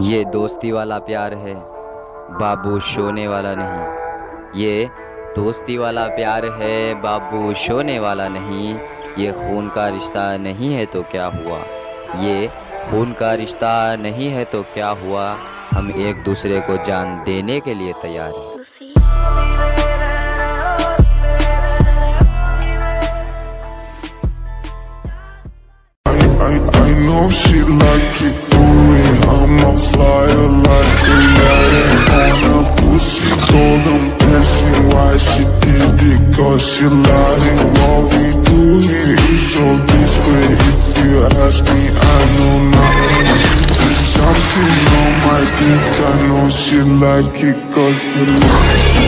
یہ دوستی والا پیار ہے، بابو شونے والا نہیں۔ یہ دوستی والا پیار ہے، بابو شونے والا نہیں۔ یہ خون کا رشتہ نہیں ہے تو کیا ہوا؟ یہ خون کا رشتہ نہیں ہے تو کیا ہوا؟ ہم ایک دوسرے کو جان دینے کے لیے تیار ہیں۔ I, I know she like it for me. I'm a flyer like a lion on a pussy. Told them passing why she did it. Cause she lying. What we do here is so discreet. If you ask me, I know nothing. Something on my dick. I know she like it cause she like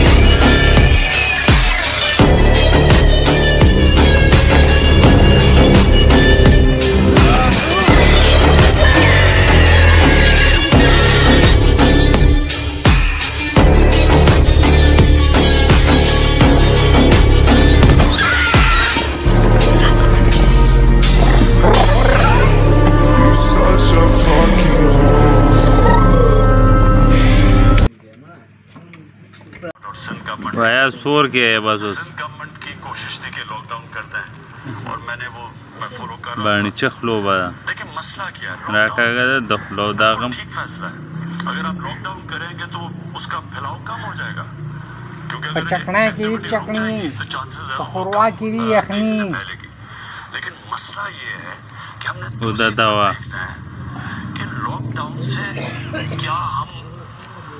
اور Sindh government وایا سور کے ہے بس اس Sindh government کی کوشش تھی کہ lock down کرتے ہیں اور میں نے وہ میں فالو کر رہا بانی تھا چخلو با لیکن مسئلہ کیا ہے راکا لاک گا دخلو داغم ڈاؤن ٹھیک فیصلہ ہے اگر آپ لاک ڈاؤن کریں گے تو اس کا پھیلاؤ کم ہو جائے گا کیونکہ اگر چکنا ایک کی activity رک چکنی،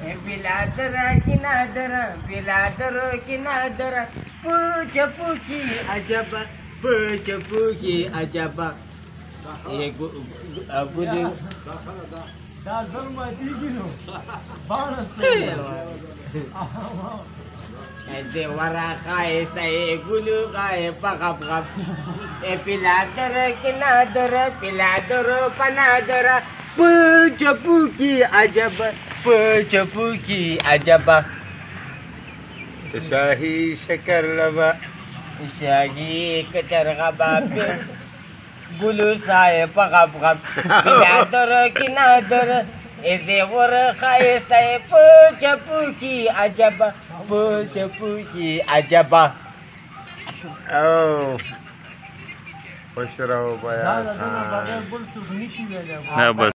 بلادر کی نادر بلادر کی نادر پوچھ پوچھی عجب پوچھ پوچھی عجب یہ گو- گو- گلو دیورا کھائے سائے گلو کھائے پکپ کپ اے پلادر کی نادر پلادر پنادر پوچھ پوچھی عجب پوچھ پوچھی عجب شاہی شکر لبا شاہی کچر غباب گلو سائے پکپ کپ پلادر کی نادر ایزه ور خایسته په چپو کی عجب په چپو کی عجب او خوش راو بیا نه بس